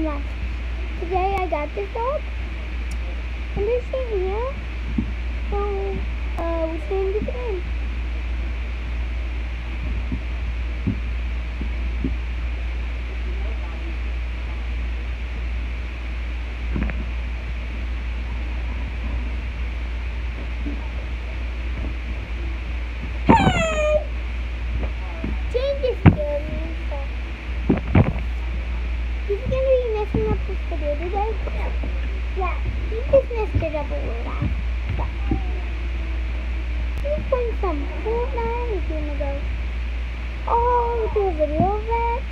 Today I got this dog. And this thing here messing up this video today. Yeah, he just messed it up a little bit. He's playing some Fortnite. He's gonna go. Oh, do a video of that.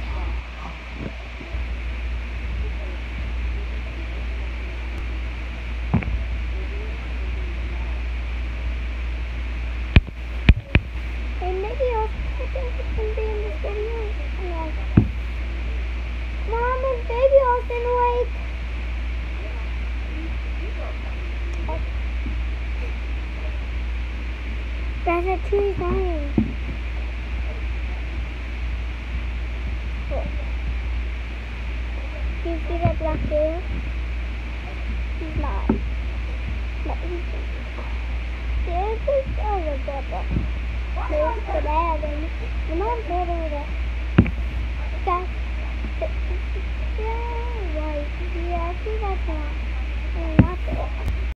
And maybe I'll put this can be in this video. Yeah. Mom and That's a tree dying. Do you see that black hair? He's not. But he's There's this other. There's the dad